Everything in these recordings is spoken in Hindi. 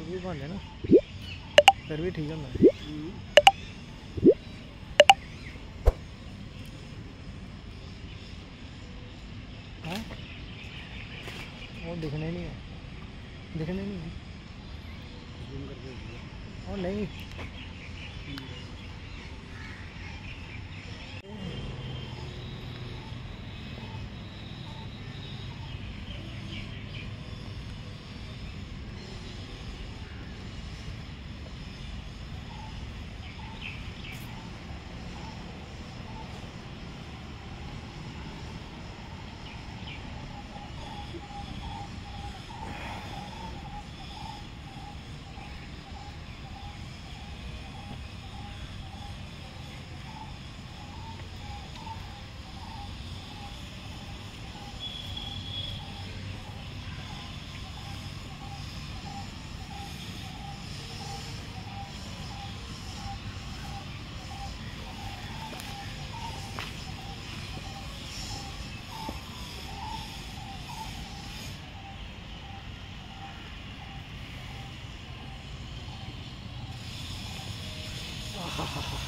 पाते ना? फिर भी ठीक है हाँ? वो दिखने नहीं है। दिखने नहीं है। और नहीं। ha ha ha.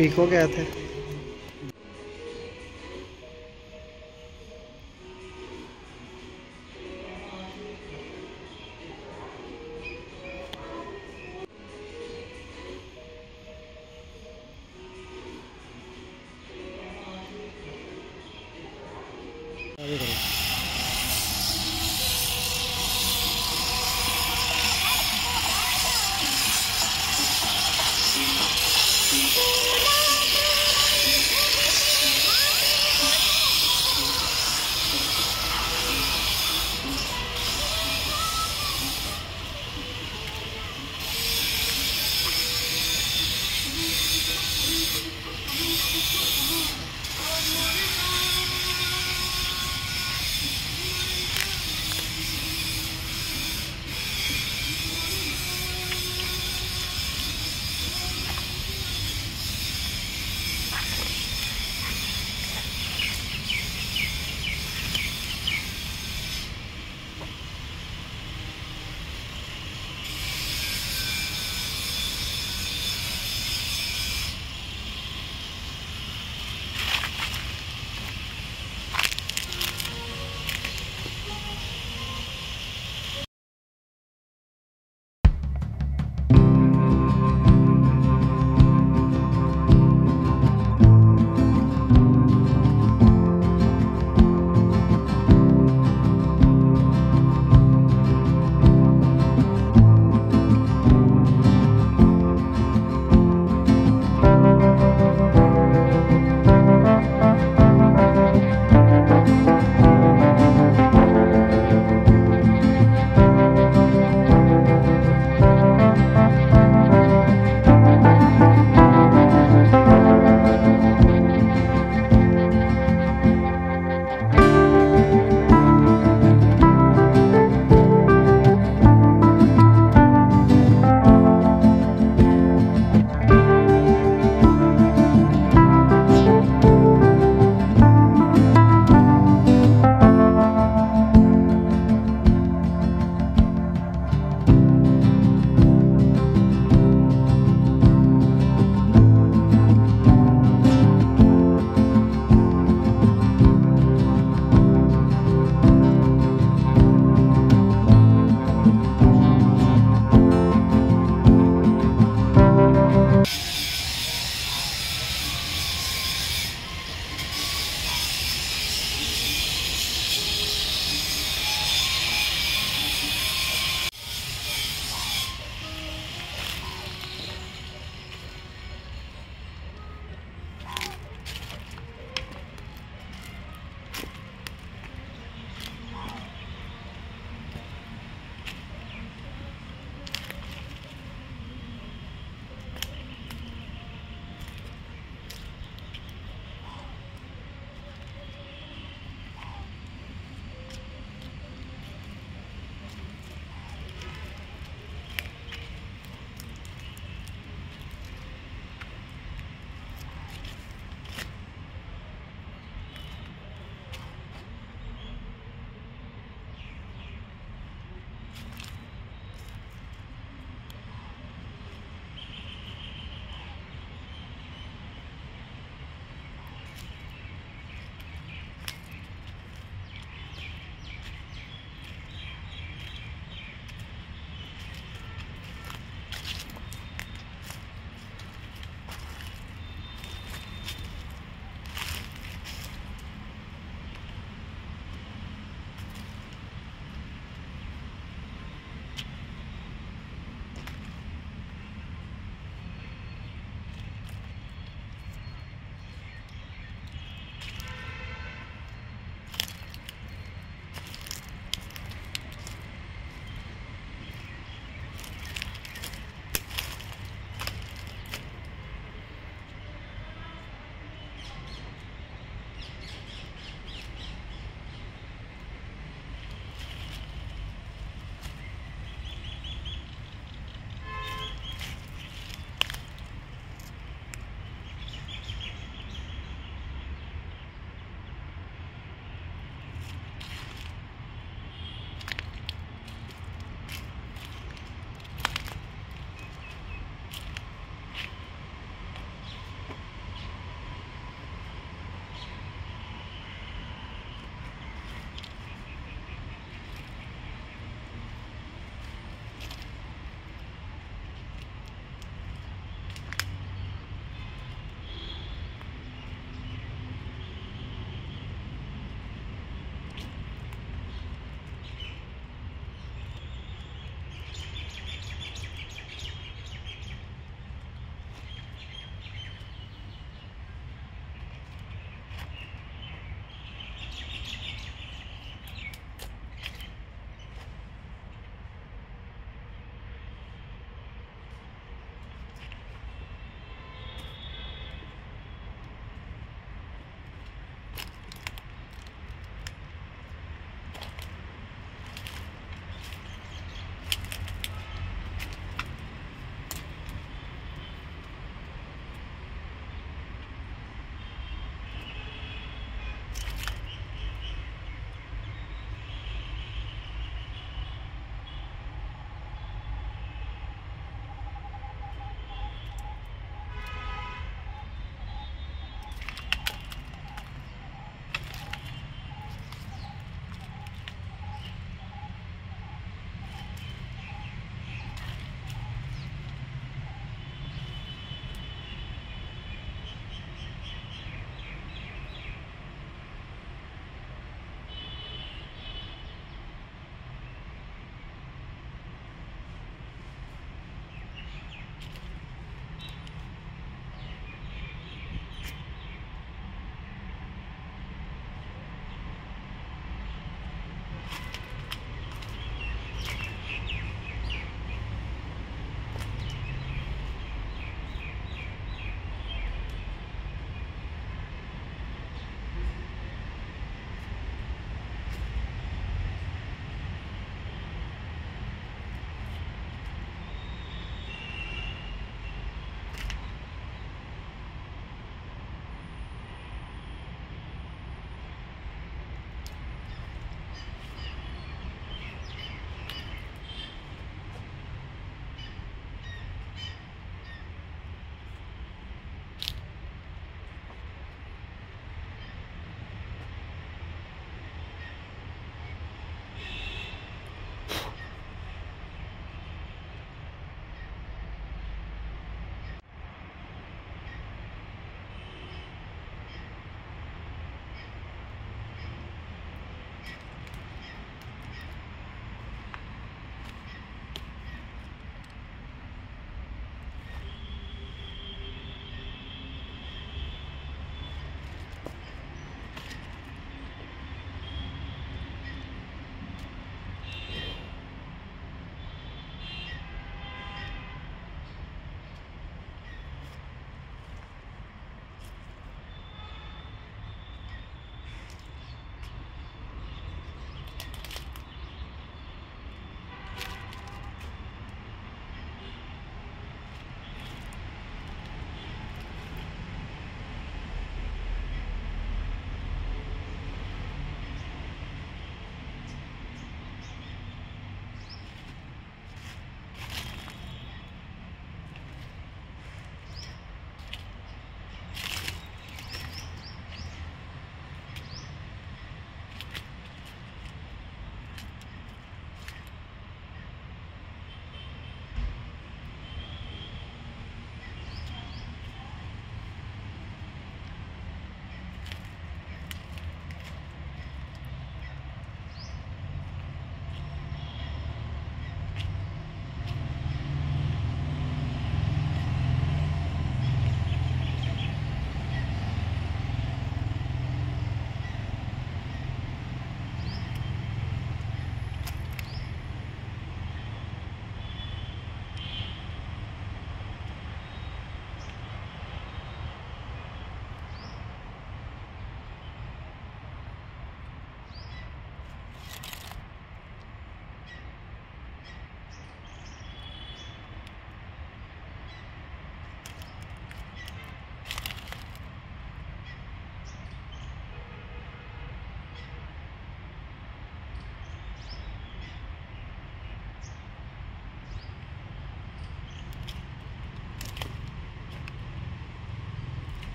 पीको गया थे।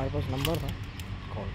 हमारे पास नंबर था। कॉल